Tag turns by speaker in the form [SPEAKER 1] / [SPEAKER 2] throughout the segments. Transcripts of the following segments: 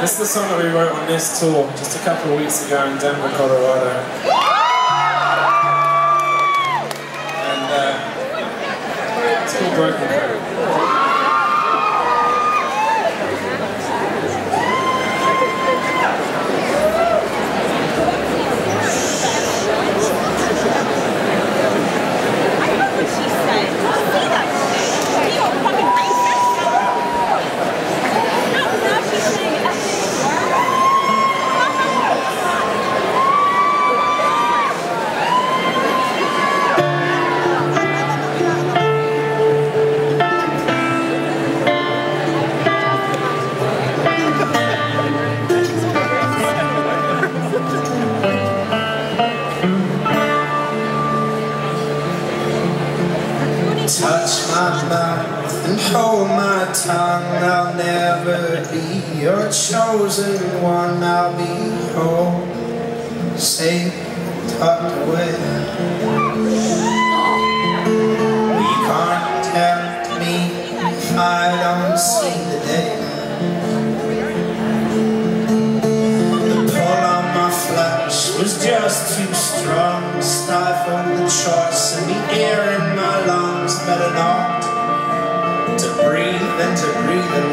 [SPEAKER 1] this is the song that we wrote on this tour just a couple of weeks ago in Denver, Colorado.
[SPEAKER 2] My mouth and hold my tongue. I'll never be your chosen one. I'll be home, safe, tucked away. You can't tempt me. If I don't see the day. Pull on my flesh was just too strong. To Stifle the choice and the to breathe and to breathe a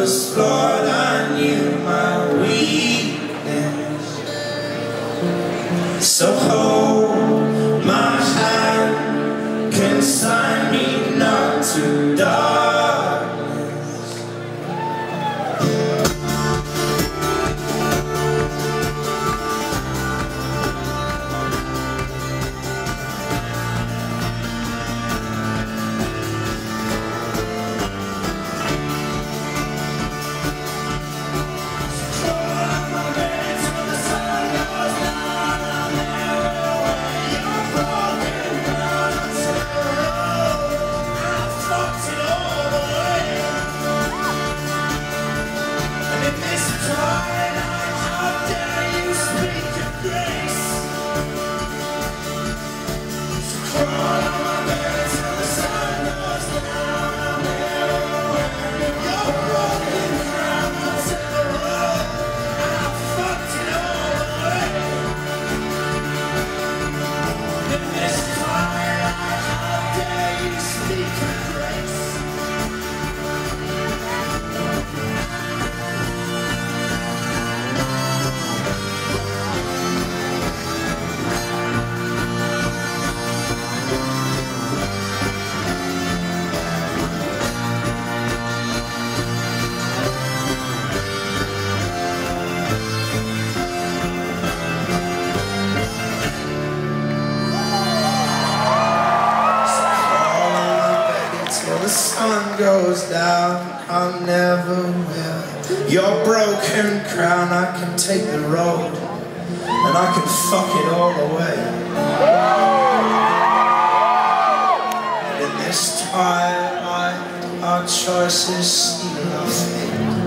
[SPEAKER 2] was flawed, I knew my weakness. So hold goes down, I never will. Your broken crown, I can take the road, and I can fuck it all away. And in this twilight, our choices steal